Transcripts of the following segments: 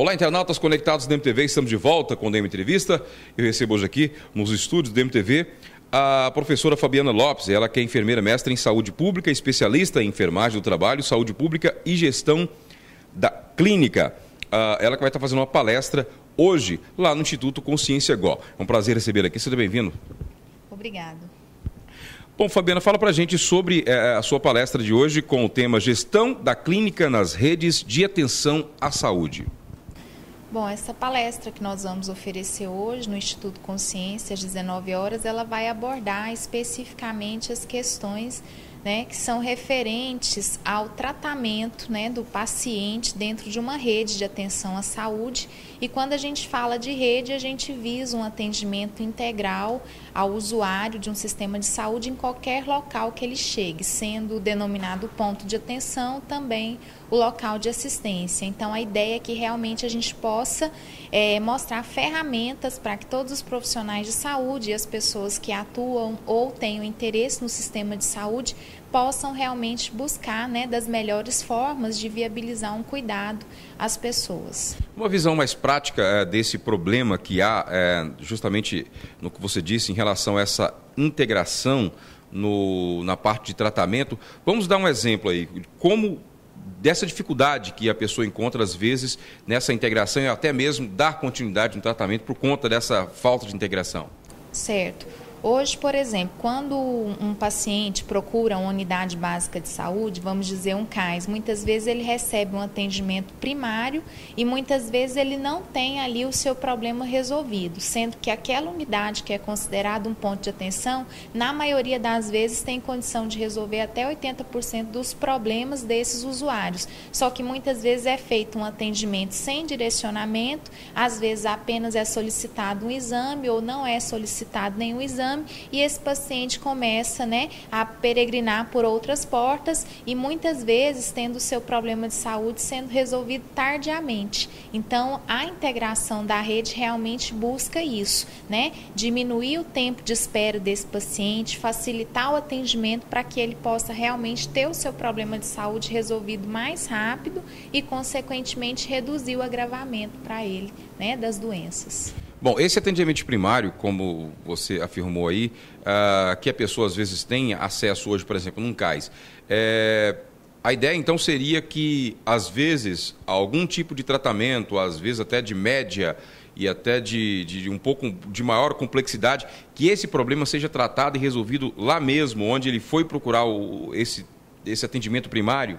Olá, internautas conectados do MTV, estamos de volta com o DM Entrevista. Eu recebo hoje aqui, nos estúdios do MTV, a professora Fabiana Lopes, ela que é enfermeira mestra em saúde pública, especialista em enfermagem do trabalho, saúde pública e gestão da clínica. Uh, ela que vai estar fazendo uma palestra hoje lá no Instituto Consciência Go. É um prazer recebê-la aqui, seja bem-vindo. Obrigado. Bom, Fabiana, fala pra gente sobre eh, a sua palestra de hoje com o tema Gestão da Clínica nas Redes de Atenção à Saúde. Bom, essa palestra que nós vamos oferecer hoje no Instituto Consciência, às 19 horas, ela vai abordar especificamente as questões né, que são referentes ao tratamento né, do paciente dentro de uma rede de atenção à saúde. E quando a gente fala de rede, a gente visa um atendimento integral ao usuário de um sistema de saúde em qualquer local que ele chegue, sendo denominado ponto de atenção também o local de assistência. Então, a ideia é que realmente a gente possa é, mostrar ferramentas para que todos os profissionais de saúde e as pessoas que atuam ou tenham interesse no sistema de saúde possam realmente buscar né, das melhores formas de viabilizar um cuidado às pessoas. Uma visão mais prática é, desse problema que há, é, justamente no que você disse em relação a essa integração no, na parte de tratamento. Vamos dar um exemplo aí. Como dessa dificuldade que a pessoa encontra às vezes nessa integração e até mesmo dar continuidade no tratamento por conta dessa falta de integração. Certo. Hoje, por exemplo, quando um paciente procura uma unidade básica de saúde, vamos dizer um CAIS, muitas vezes ele recebe um atendimento primário e muitas vezes ele não tem ali o seu problema resolvido, sendo que aquela unidade que é considerada um ponto de atenção, na maioria das vezes tem condição de resolver até 80% dos problemas desses usuários. Só que muitas vezes é feito um atendimento sem direcionamento, às vezes apenas é solicitado um exame ou não é solicitado nenhum exame exame e esse paciente começa né, a peregrinar por outras portas e muitas vezes tendo o seu problema de saúde sendo resolvido tardiamente. Então, a integração da rede realmente busca isso, né? Diminuir o tempo de espera desse paciente, facilitar o atendimento para que ele possa realmente ter o seu problema de saúde resolvido mais rápido e, consequentemente, reduzir o agravamento para ele né, das doenças. Bom, esse atendimento primário, como você afirmou aí, uh, que a pessoa às vezes tem acesso hoje, por exemplo, num CAIS, é, a ideia então seria que, às vezes, algum tipo de tratamento, às vezes até de média e até de, de, um pouco de maior complexidade, que esse problema seja tratado e resolvido lá mesmo, onde ele foi procurar o, esse, esse atendimento primário?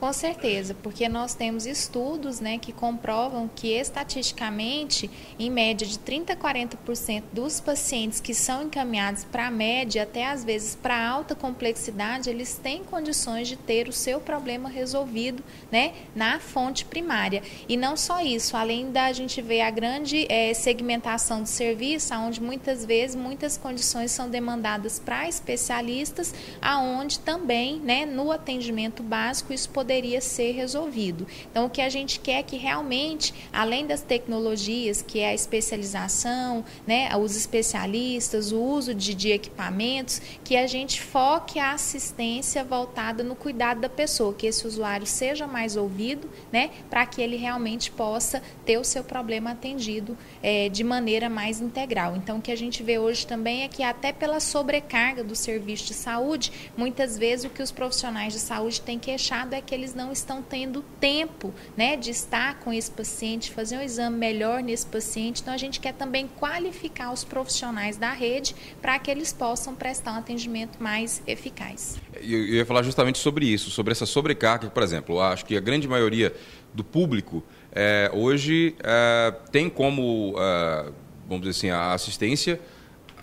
Com certeza, porque nós temos estudos né, que comprovam que estatisticamente, em média de 30 a 40% dos pacientes que são encaminhados para a média, até às vezes para alta complexidade, eles têm condições de ter o seu problema resolvido né, na fonte primária. E não só isso, além da gente ver a grande é, segmentação do serviço, onde muitas vezes muitas condições são demandadas para especialistas, aonde também né, no atendimento básico isso poderia poderia ser resolvido. Então, o que a gente quer é que realmente, além das tecnologias, que é a especialização, né, os especialistas, o uso de, de equipamentos, que a gente foque a assistência voltada no cuidado da pessoa, que esse usuário seja mais ouvido, né, para que ele realmente possa ter o seu problema atendido é, de maneira mais integral. Então, o que a gente vê hoje também é que até pela sobrecarga do serviço de saúde, muitas vezes o que os profissionais de saúde têm queixado é que eles não estão tendo tempo né, de estar com esse paciente, fazer um exame melhor nesse paciente. Então, a gente quer também qualificar os profissionais da rede para que eles possam prestar um atendimento mais eficaz. Eu ia falar justamente sobre isso, sobre essa sobrecarga, por exemplo, acho que a grande maioria do público é, hoje é, tem como, é, vamos dizer assim, a assistência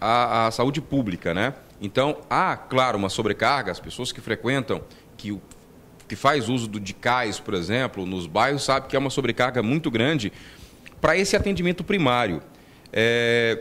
à, à saúde pública, né? Então, há, claro, uma sobrecarga, as pessoas que frequentam, que que faz uso do, de cais, por exemplo, nos bairros, sabe que é uma sobrecarga muito grande para esse atendimento primário. É,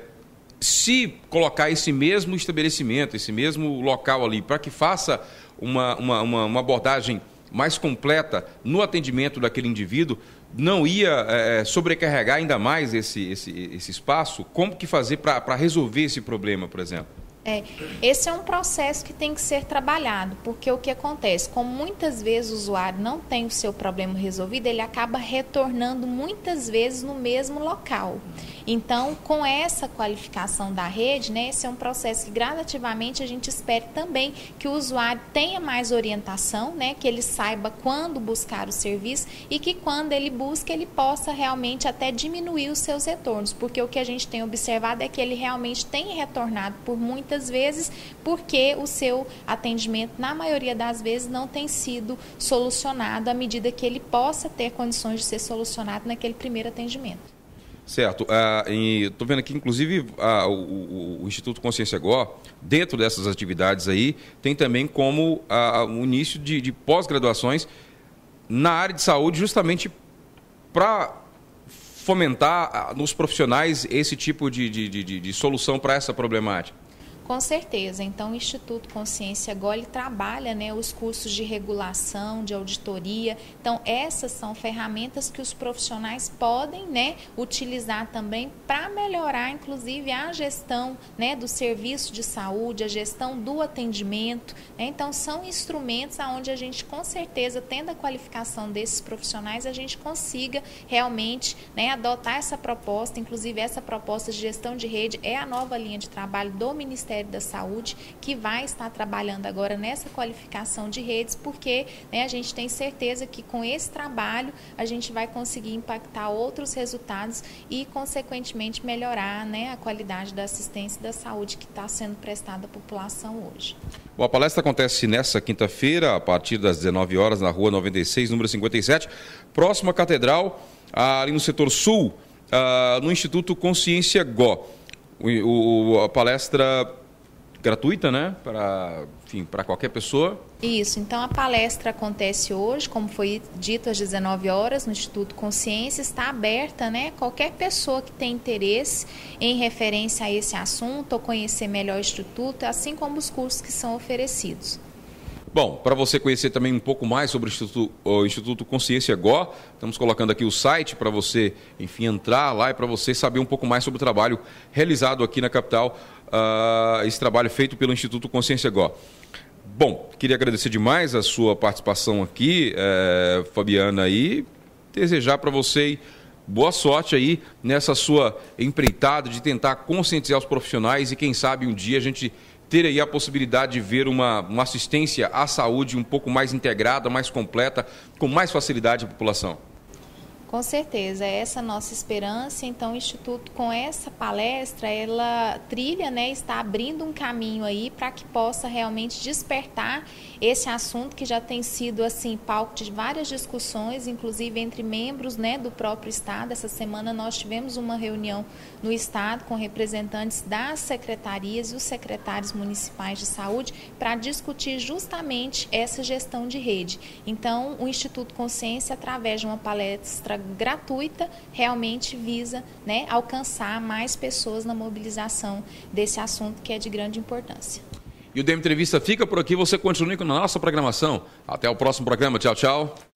se colocar esse mesmo estabelecimento, esse mesmo local ali, para que faça uma, uma, uma, uma, abordagem mais completa no atendimento daquele indivíduo, não ia é, sobrecarregar ainda mais esse, esse, esse espaço? Como que fazer para resolver esse problema, por exemplo? É, esse é um processo que tem que ser trabalhado, porque o que acontece? Como muitas vezes o usuário não tem o seu problema resolvido, ele acaba retornando muitas vezes no mesmo local. Então, com essa qualificação da rede, né, esse é um processo que gradativamente a gente espera também que o usuário tenha mais orientação, né, que ele saiba quando buscar o serviço e que quando ele busca, ele possa realmente até diminuir os seus retornos, porque o que a gente tem observado é que ele realmente tem retornado por muitas vezes, porque o seu atendimento, na maioria das vezes, não tem sido solucionado à medida que ele possa ter condições de ser solucionado naquele primeiro atendimento. Certo. Ah, Estou vendo aqui, inclusive, ah, o, o, Instituto Consciência Gó, dentro dessas atividades aí, tem também como ah, o início de, de pós-graduações na área de saúde, justamente para fomentar ah, nos profissionais esse tipo de, de, de, de solução para essa problemática. Com certeza. Então, o Instituto Consciência Gole trabalha né, os cursos de regulação, de auditoria. Então, essas são ferramentas que os profissionais podem né, utilizar também para melhorar, inclusive, a gestão né, do serviço de saúde, a gestão do atendimento. Né? Então, são instrumentos onde a gente, com certeza, tendo a qualificação desses profissionais, a gente consiga realmente né, adotar essa proposta. Inclusive, essa proposta de gestão de rede é a nova linha de trabalho do Ministério Ministério da Saúde, que vai estar trabalhando agora nessa qualificação de redes, porque né, a gente tem certeza que com esse trabalho a gente vai conseguir impactar outros resultados e, consequentemente, melhorar né, a qualidade da assistência da saúde que está sendo prestada à população hoje. Bom, a palestra acontece nessa quinta-feira, a partir das 19 horas, na rua 96, número 57, próxima à Catedral, ali no setor sul, uh, no Instituto Consciência Gó. O, a palestra gratuita, né? Para, para qualquer pessoa. Isso. Então a palestra acontece hoje, como foi dito às 19 horas no Instituto Consciência, está aberta, né? Qualquer pessoa que tem interesse em referência a esse assunto ou conhecer melhor o instituto, assim como os cursos que são oferecidos. Bom, para você conhecer também um pouco mais sobre o Instituto, o Instituto Consciência Gó, estamos colocando aqui o site para você, enfim, entrar lá e para você saber um pouco mais sobre o trabalho realizado aqui na capital, uh, esse trabalho feito pelo Instituto Consciência Gó. Bom, queria agradecer demais a sua participação aqui, eh, Fabiana, e desejar para você boa sorte aí nessa sua empreitada de tentar conscientizar os profissionais e quem sabe um dia a gente ter aí a possibilidade de ver uma, uma assistência à saúde um pouco mais integrada, mais completa, com mais facilidade à população. Com certeza, é essa a nossa esperança. Então, o Instituto, com essa palestra, ela trilha, né, está abrindo um caminho aí para que possa realmente despertar esse assunto que já tem sido assim palco de várias discussões, inclusive entre membros, né, do próprio Estado. Essa semana nós tivemos uma reunião no Estado com representantes das secretarias e os secretários municipais de saúde para discutir justamente essa gestão de rede. Então, o Instituto Consciência, através de uma palestra gratuita realmente visa né, alcançar mais pessoas na mobilização desse assunto que é de grande importância. E o DM Entrevista fica por aqui. Você continue com a nossa programação. Até o próximo programa. Tchau, tchau.